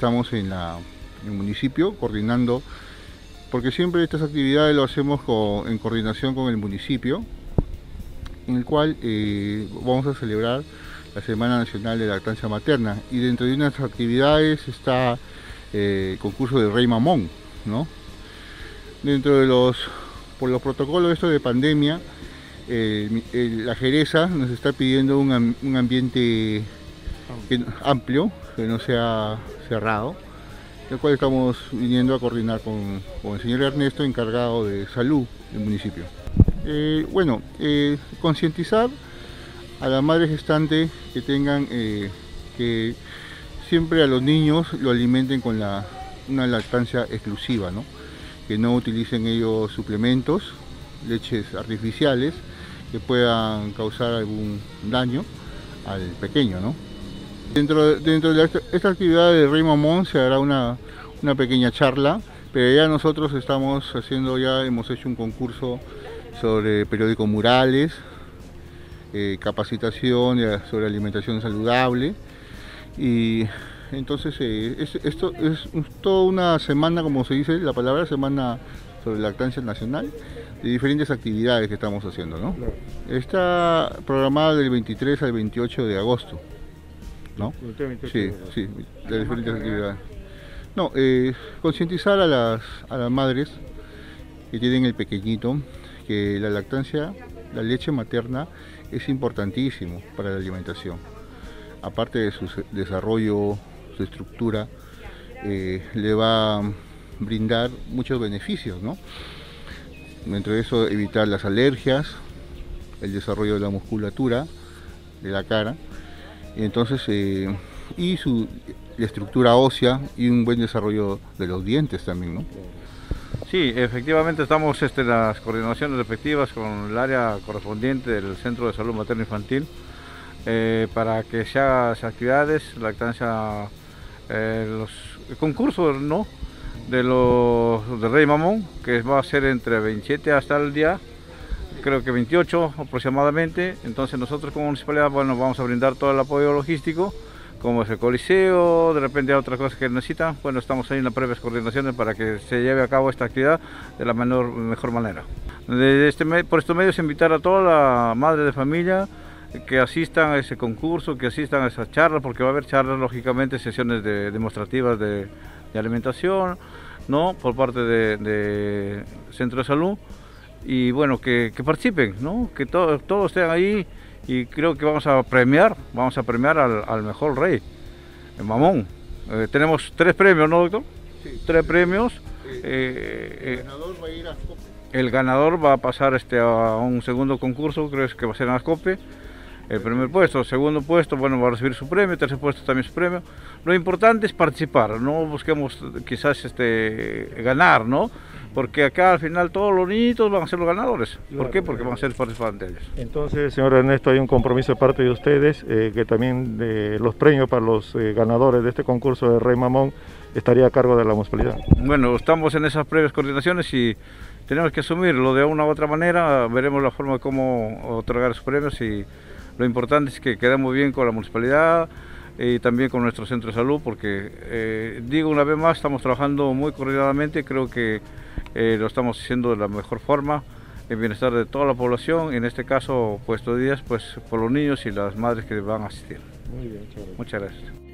estamos en, la, el municipio coordinando, porque siempre estas actividades lo hacemos en coordinación con el municipio, en el cual eh, vamos a celebrar la Semana Nacional de Lactancia Materna y dentro de unas actividades está eh, el concurso del Rey Mamón, ¿no? Dentro de los, por los protocolos esto de pandemia, la Jereza nos está pidiendo un, un ambiente amplio, que no sea cerrado, el cual estamos viniendo a coordinar con, el señor Ernesto, encargado de salud del municipio. Eh, bueno, eh, concientizar a la madre gestante que tengan eh, que siempre a los niños lo alimenten con una lactancia exclusiva, que no utilicen ellos suplementos, leches artificiales que puedan causar algún daño al pequeño. ¿no? Dentro, dentro de esta actividad de Rey Mamón se hará una, pequeña charla, pero ya nosotros estamos haciendo, ya hemos hecho un concurso sobre periódicos murales, eh, capacitación sobre alimentación saludable y entonces eh, esto es toda una semana, como se dice la palabra, semana sobre lactancia nacional, de diferentes actividades que estamos haciendo. ¿no? Está programada del 23 al 28 de agosto. ¿No? Sí, sí, de diferentes actividades. No, eh, concientizar a las, a las madres que tienen el pequeñito que la lactancia, la leche materna es importantísimo para la alimentación. Aparte de su desarrollo, su estructura, eh, le va a brindar muchos beneficios, ¿no? Dentro de eso evitar las alergias, el desarrollo de la musculatura de la cara, entonces eh, y su estructura ósea y un buen desarrollo de los dientes también, ¿no? Sí, efectivamente estamos este, en las coordinaciones respectivas con el área correspondiente del Centro de Salud Materno Infantil eh, para que se hagan las actividades, lactancia, eh, los concursos ¿no? de los de Rey Mamón, que va a ser entre 27 hasta el día creo que 28 aproximadamente. Entonces nosotros como municipalidad bueno, vamos a brindar todo el apoyo logístico, como es el coliseo, de repente otras cosas que necesitan. Bueno, estamos ahí en las previas coordinaciones para que se lleve a cabo esta actividad de la menor, mejor manera. De este, por estos medios invitar a toda la madre de familia que asistan a ese concurso, que asistan a esas charlas, porque va a haber charlas, lógicamente, sesiones de, demostrativas de, alimentación, ¿no? por parte del de Centro de Salud y bueno, que, participen, ¿no? que todos estén ahí y creo que vamos a premiar, vamos a premiar al, mejor rey, el Mamón. Eh, tenemos tres premios, ¿no, doctor? Sí. Tres premios. Eh, el ganador va a ir a El ganador va a pasar este, a un segundo concurso, creo que va a ser en Ascope. El primer puesto, segundo puesto, bueno, va a recibir su premio, tercer puesto también su premio. Lo importante es participar, no busquemos quizás este, ganar, ¿no? porque acá al final todos los niñitos van a ser los ganadores. ¿Por qué? Porque van a ser participantes ellos. Entonces, señor Ernesto, hay un compromiso de parte de ustedes eh, que también de los premios para los eh, ganadores de este concurso de Rey Mamón estaría a cargo de la municipalidad. Bueno, estamos en esas previas coordinaciones y tenemos que asumirlo de una u otra manera, veremos la forma de cómo otorgar esos premios y lo importante es que quedemos bien con la municipalidad, y también con nuestro centro de salud, porque eh, digo una vez más, estamos trabajando muy coordinadamente, creo que eh, lo estamos haciendo de la mejor forma, en bienestar de toda la población, en este caso, pues estos días, pues por los niños y las madres que van a asistir. Muy bien, Muchas gracias.